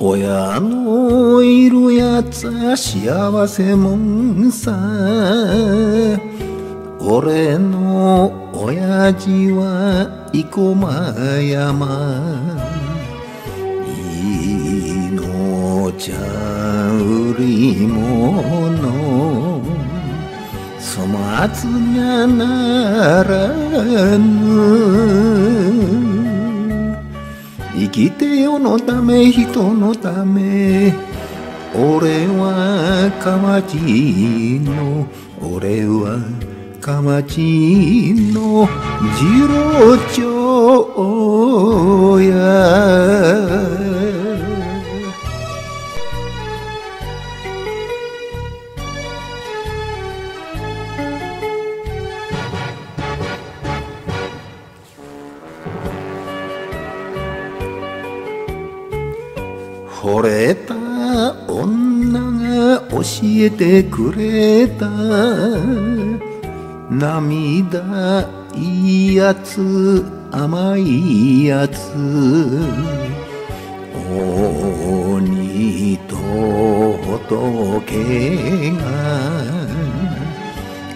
親のいるやつは幸せもん。さ俺の親父は生駒山命ゃ売り物粗末にゃならぬ。生きて世のため人のため。俺は河内の俺は河内の次郎長。惚れた女が教えてくれた涙いいやつ甘いやつ鬼と仏が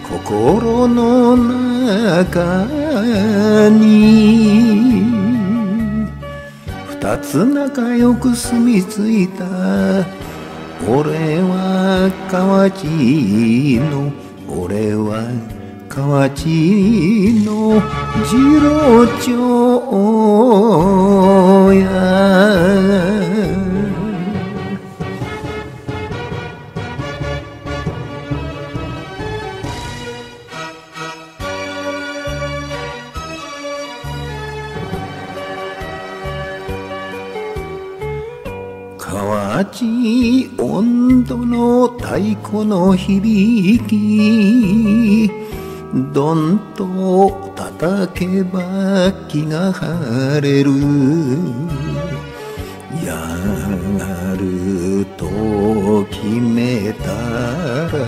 心の中に二つ仲良く住み着いた。俺は河内の俺は河内の次郎長や。河内温度の太鼓の響きどんと叩けば気が晴れる。やがると決めたら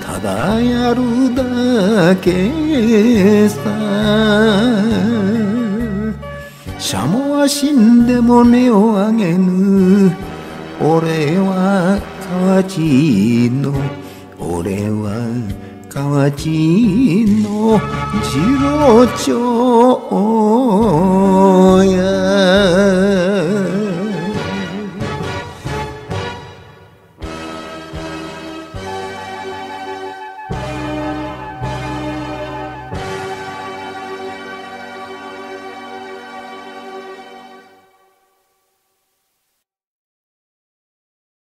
ただやるだけさ。シャモは死んでも根をあげぬ。俺は河内の俺は河内の次郎長。